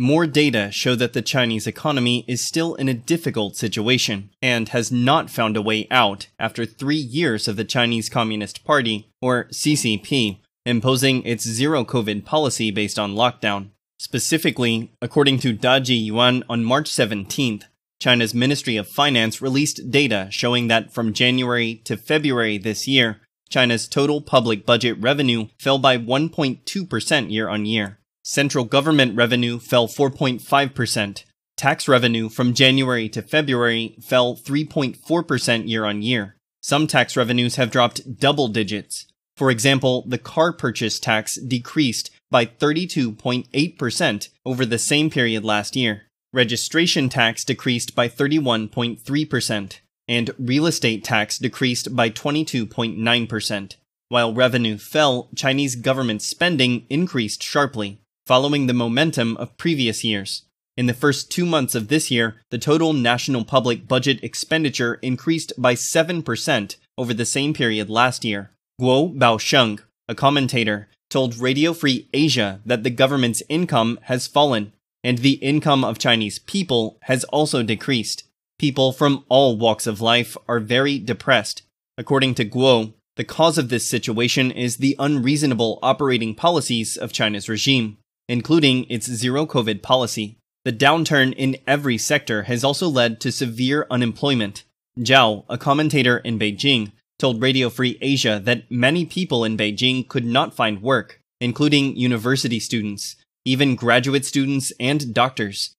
more data show that the Chinese economy is still in a difficult situation and has not found a way out after three years of the Chinese Communist Party, or CCP, imposing its zero COVID policy based on lockdown. Specifically, according to Daji Yuan on March 17th, China's Ministry of Finance released data showing that from January to February this year, China's total public budget revenue fell by 1.2% year on year. Central government revenue fell 4.5%. Tax revenue from January to February fell 3.4% year on year. Some tax revenues have dropped double digits. For example, the car purchase tax decreased by 32.8% over the same period last year. Registration tax decreased by 31.3%, and real estate tax decreased by 22.9%. While revenue fell, Chinese government spending increased sharply, following the momentum of previous years. In the first two months of this year, the total national public budget expenditure increased by 7% over the same period last year. Guo Baosheng, a commentator, told Radio Free Asia that the government's income has fallen, and the income of Chinese people has also decreased. People from all walks of life are very depressed. According to Guo, the cause of this situation is the unreasonable operating policies of China's regime, including its zero COVID policy. The downturn in every sector has also led to severe unemployment. Zhao, a commentator in Beijing, told Radio Free Asia that many people in Beijing could not find work, including university students, even graduate students and doctors.